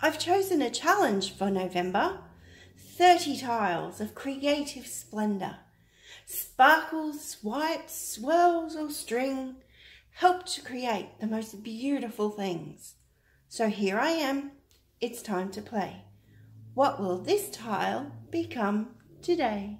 I've chosen a challenge for November. 30 tiles of creative splendour. Sparkles, swipes, swirls or string help to create the most beautiful things. So here I am. It's time to play. What will this tile become today?